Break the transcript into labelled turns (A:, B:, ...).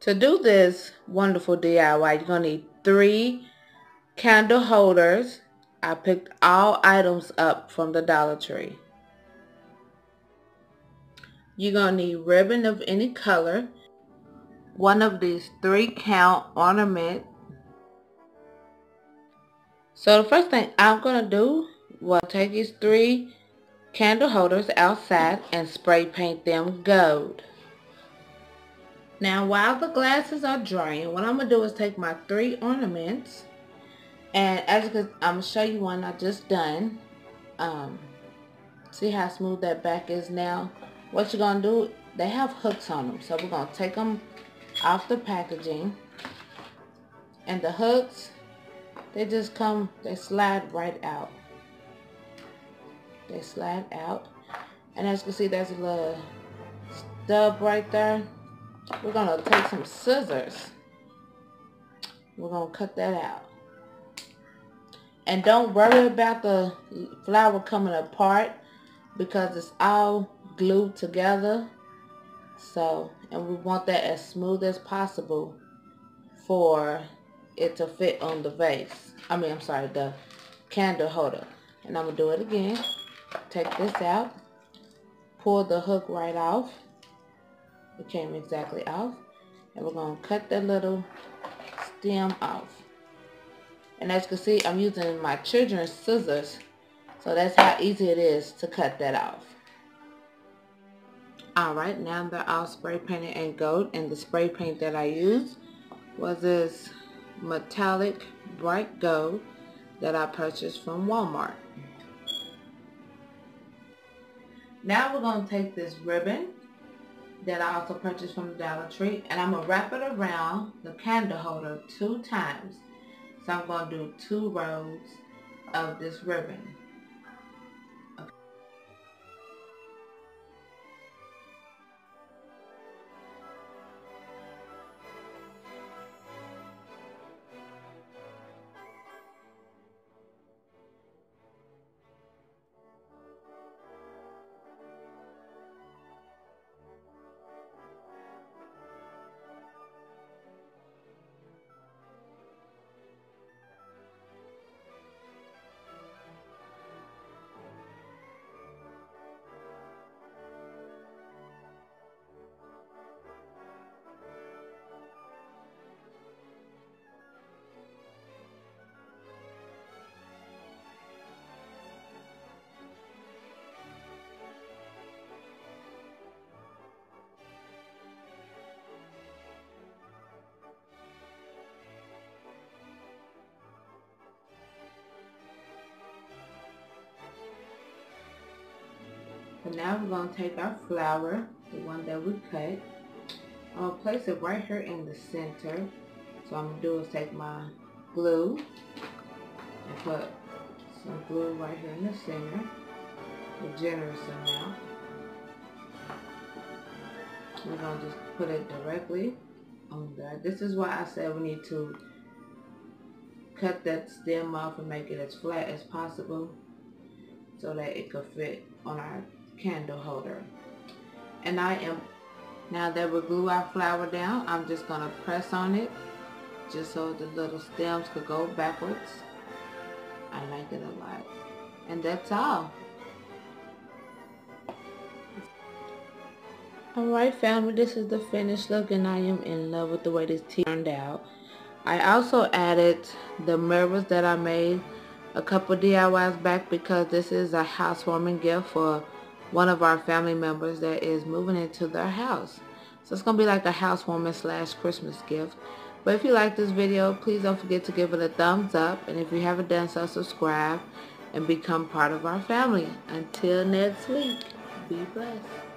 A: To do this wonderful DIY, you're going to need three candle holders. I picked all items up from the Dollar Tree. You're going to need ribbon of any color, one of these three count ornament. So the first thing I'm going to do will take these three candle holders outside and spray paint them gold. Now while the glasses are drying, what I'm going to do is take my three ornaments and as you can, I'm going to show you one I just done. Um, see how smooth that back is now? What you're going to do, they have hooks on them. So we're going to take them off the packaging. And the hooks, they just come, they slide right out. They slide out. And as you can see, there's a little stub right there we're going to take some scissors. We're going to cut that out. And don't worry about the flower coming apart because it's all glued together. So, and we want that as smooth as possible for it to fit on the vase. I mean, I'm sorry, the candle holder. And I'm going to do it again. Take this out. Pull the hook right off it came exactly off and we're going to cut that little stem off. And as you can see I'm using my children's scissors so that's how easy it is to cut that off. Alright now they're all spray painted in gold and the spray paint that I used was this metallic bright gold that I purchased from Walmart. Now we're going to take this ribbon that I also purchased from the Dollar Tree. And I'm going to wrap it around the candle holder two times. So I'm going to do two rows of this ribbon. So now we're going to take our flower, the one that we cut. I'm going to place it right here in the center. So I'm going to do is take my glue and put some glue right here in the center. A generous amount. We're going to just put it directly on there. This is why I said we need to cut that stem off and make it as flat as possible so that it could fit on our candle holder. And I am, now that we glue our flower down, I'm just going to press on it just so the little stems could go backwards. I like it a lot. And that's all. Alright family, this is the finished look and I am in love with the way this tea turned out. I also added the mirrors that I made a couple DIYs back because this is a housewarming gift for one of our family members that is moving into their house. So it's going to be like a housewarming slash Christmas gift. But if you like this video, please don't forget to give it a thumbs up. And if you haven't done so, subscribe and become part of our family. Until next week, be blessed.